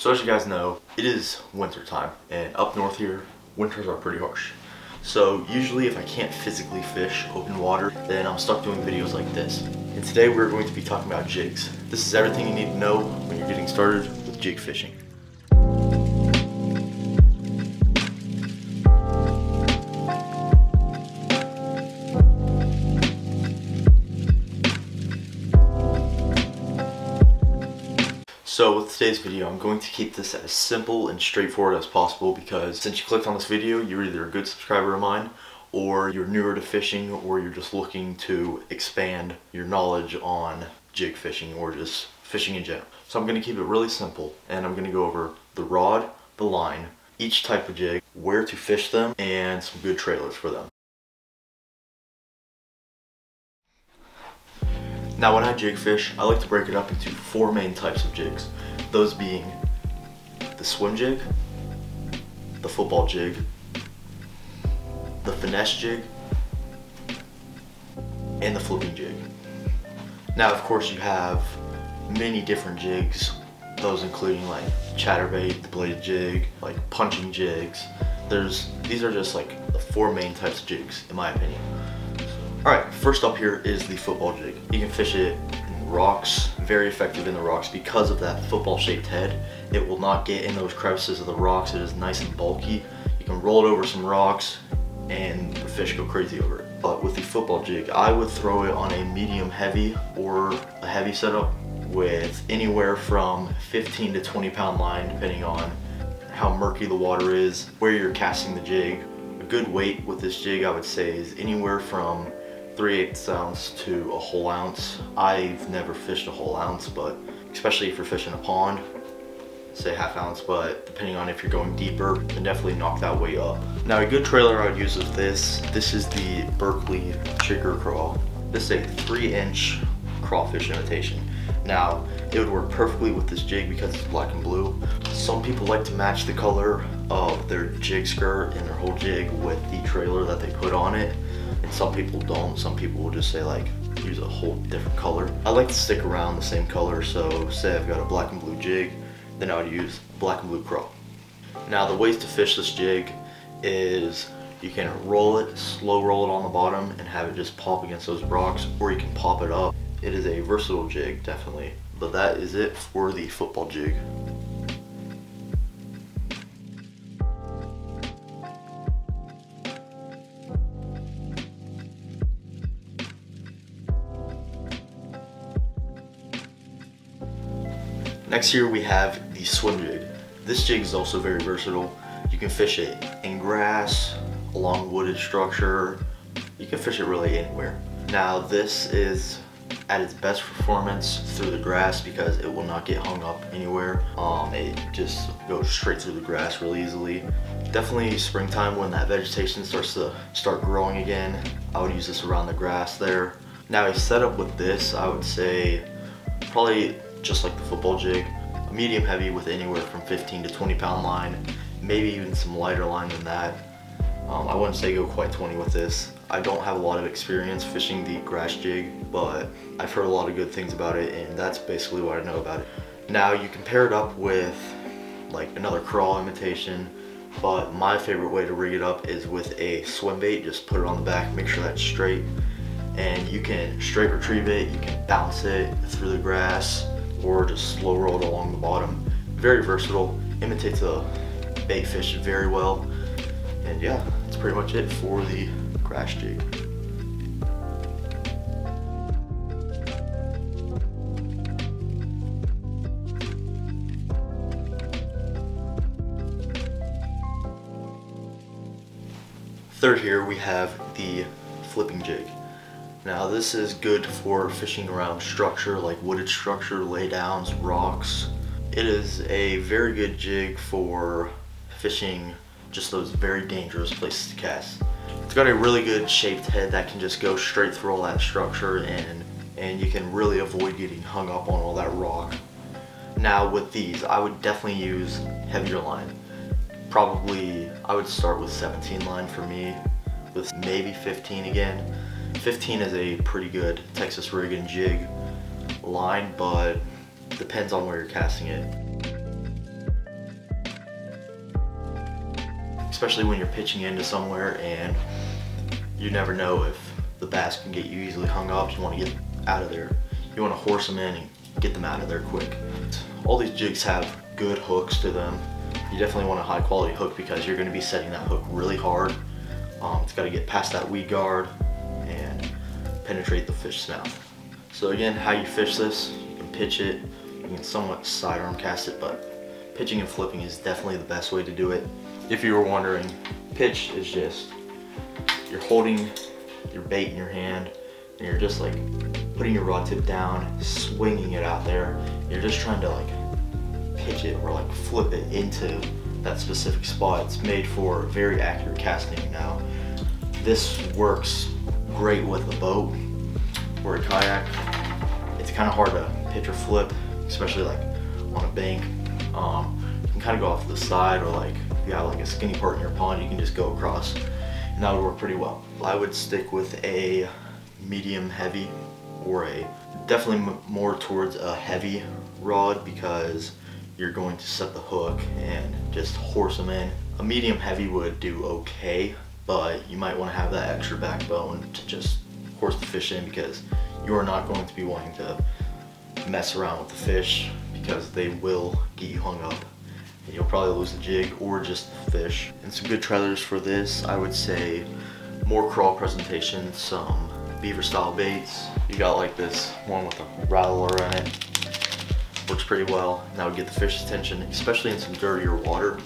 So as you guys know, it is winter time and up north here, winters are pretty harsh. So usually if I can't physically fish open water, then I'm stuck doing videos like this. And today we're going to be talking about jigs. This is everything you need to know when you're getting started with jig fishing. So with today's video, I'm going to keep this as simple and straightforward as possible because since you clicked on this video, you're either a good subscriber of mine or you're newer to fishing or you're just looking to expand your knowledge on jig fishing or just fishing in general. So I'm going to keep it really simple and I'm going to go over the rod, the line, each type of jig, where to fish them, and some good trailers for them. Now when I jig fish, I like to break it up into four main types of jigs. Those being the swim jig, the football jig, the finesse jig, and the flipping jig. Now of course you have many different jigs, those including like chatterbait, the bladed jig, like punching jigs. There's These are just like the four main types of jigs in my opinion. Alright, first up here is the football jig. You can fish it in rocks, very effective in the rocks because of that football shaped head. It will not get in those crevices of the rocks, it is nice and bulky. You can roll it over some rocks and the fish go crazy over it. But with the football jig, I would throw it on a medium heavy or a heavy setup with anywhere from 15 to 20 pound line depending on how murky the water is, where you're casting the jig. A good weight with this jig I would say is anywhere from 3 8 ounce to a whole ounce. I've never fished a whole ounce, but especially if you're fishing a pond, say half ounce, but depending on if you're going deeper, can definitely knock that weight up. Now a good trailer I would use with this, this is the Berkley Chigger Craw. This is a three inch crawfish imitation. Now, it would work perfectly with this jig because it's black and blue. Some people like to match the color of their jig skirt and their whole jig with the trailer that they put on it and some people don't. Some people will just say like, use a whole different color. I like to stick around the same color, so say I've got a black and blue jig, then I would use black and blue craw. Now the ways to fish this jig is you can roll it, slow roll it on the bottom and have it just pop against those rocks, or you can pop it up. It is a versatile jig, definitely. But that is it for the football jig. Next here we have the swim jig. This jig is also very versatile. You can fish it in grass, along wooded structure. You can fish it really anywhere. Now this is at its best performance through the grass because it will not get hung up anywhere. Um, it just goes straight through the grass really easily. Definitely springtime when that vegetation starts to start growing again. I would use this around the grass there. Now a setup with this, I would say probably just like the football jig. A medium heavy with anywhere from 15 to 20 pound line, maybe even some lighter line than that. Um, I wouldn't say go quite 20 with this. I don't have a lot of experience fishing the grass jig, but I've heard a lot of good things about it and that's basically what I know about it. Now you can pair it up with like another craw imitation, but my favorite way to rig it up is with a swim bait. Just put it on the back, make sure that's straight, and you can straight retrieve it, you can bounce it through the grass, or just slow roll it along the bottom. Very versatile, imitates a bait fish very well. And yeah, that's pretty much it for the grass jig. Third here we have the flipping jig. Now this is good for fishing around structure like wooded structure, laydowns, rocks. It is a very good jig for fishing just those very dangerous places to cast. It's got a really good shaped head that can just go straight through all that structure and, and you can really avoid getting hung up on all that rock. Now with these, I would definitely use heavier line. Probably, I would start with 17 line for me, with maybe 15 again. 15 is a pretty good Texas rig and jig line, but depends on where you're casting it. Especially when you're pitching into somewhere and you never know if the bass can get you easily hung up. You want to get out of there. You want to horse them in and get them out of there quick. All these jigs have good hooks to them. You definitely want a high quality hook because you're going to be setting that hook really hard. Um, it's got to get past that weed guard, penetrate the fish's mouth. So again, how you fish this, you can pitch it, you can somewhat sidearm cast it, but pitching and flipping is definitely the best way to do it. If you were wondering, pitch is just, you're holding your bait in your hand and you're just like putting your rod tip down, swinging it out there. You're just trying to like pitch it or like flip it into that specific spot. It's made for very accurate casting. Now, this works great with a boat or a kayak. It's kind of hard to pitch or flip, especially like on a bank. Um, you can kind of go off the side or like if you have like a skinny part in your pond, you can just go across and that would work pretty well. I would stick with a medium heavy or a definitely more towards a heavy rod because you're going to set the hook and just horse them in. A medium heavy would do okay, but you might want to have that extra backbone to just horse the fish in because you are not going to be wanting to mess around with the fish because they will get you hung up and you'll probably lose the jig or just the fish. And some good trailers for this, I would say more craw presentation, some beaver style baits. You got like this one with a rattler in it works pretty well. And that would get the fish's attention, especially in some dirtier water.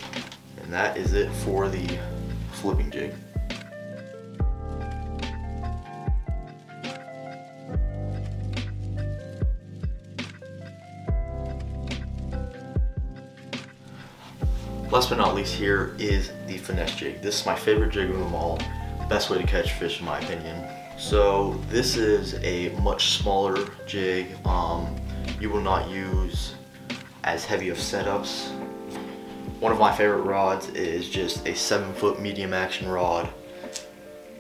And that is it for the flipping jig. Last but not least here is the finesse jig. This is my favorite jig of them all. Best way to catch fish in my opinion. So this is a much smaller jig. Um, you will not use as heavy of setups. One of my favorite rods is just a seven foot medium action rod.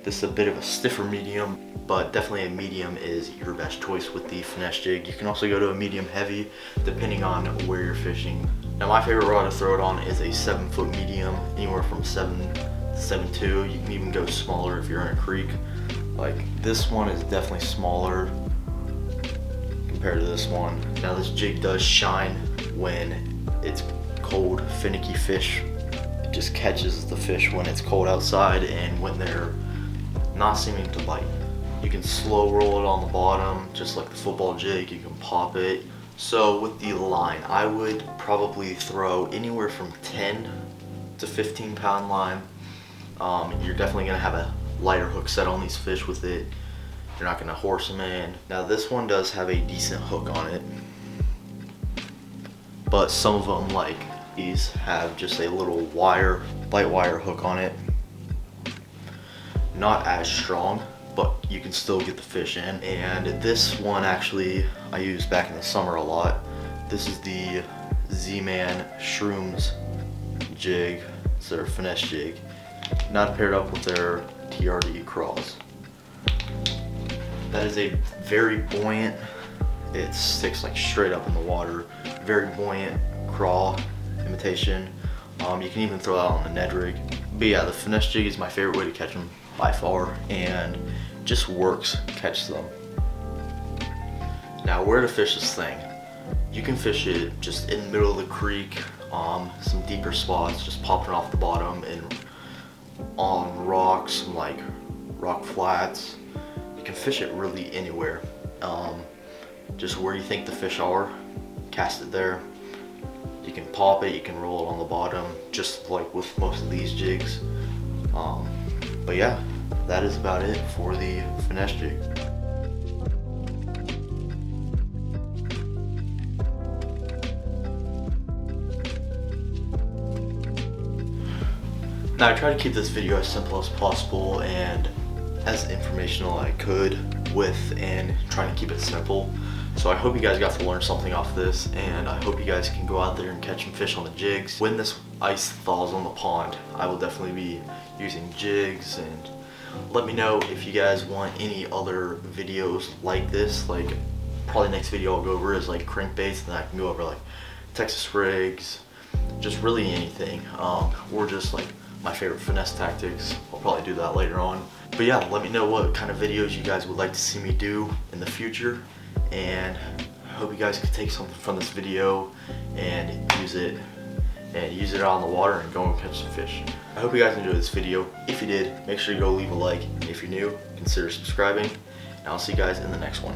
This is a bit of a stiffer medium, but definitely a medium is your best choice with the finesse jig. You can also go to a medium heavy depending on where you're fishing. Now my favorite rod to throw it on is a seven foot medium, anywhere from seven to seven two. You can even go smaller if you're in a creek. Like this one is definitely smaller compared to this one. Now this jig does shine when it's cold, finicky fish. It just catches the fish when it's cold outside and when they're not seeming to bite. You can slow roll it on the bottom, just like the football jig. You can pop it. So with the line, I would probably throw anywhere from 10 to 15 pound line. Um, you're definitely gonna have a lighter hook set on these fish with it. You're not gonna horse them in. Now this one does have a decent hook on it. But some of them like these have just a little wire, light wire hook on it. Not as strong, but you can still get the fish in. And this one actually I used back in the summer a lot. This is the Z-Man ShroomZ jig. It's their finesse jig. Not paired up with their TRD CrawZ. That is a very buoyant, it sticks like straight up in the water, very buoyant craw imitation. Um, you can even throw that on the Ned rig. But yeah, the finesse jig is my favorite way to catch them by far and just works catch them. Now where to fish this thing? You can fish it just in the middle of the creek, um, some deeper spots, just popping off the bottom and on rocks, like rock flats, you can fish it really anywhere. Um, just where you think the fish are, cast it there. You can pop it, you can roll it on the bottom, just like with most of these jigs. Um, but yeah, that is about it for the finesse jig. Now I try to keep this video as simple as possible and as informational I could with and trying to keep it simple. So I hope you guys got to learn something off this and I hope you guys can go out there and catch some fish on the jigs. When this ice thaws on the pond, I will definitely be using jigs and let me know if you guys want any other videos like this. Like probably next video I'll go over is like crankbaits and I can go over like Texas rigs, just really anything, um, or just like my favorite finesse tactics. I'll probably do that later on. But yeah, let me know what kind of videos you guys would like to see me do in the future. And I hope you guys could take something from this video and use it and use it out on the water and go and catch some fish. I hope you guys enjoyed this video. If you did, make sure you go leave a like. If you're new, consider subscribing. And I'll see you guys in the next one.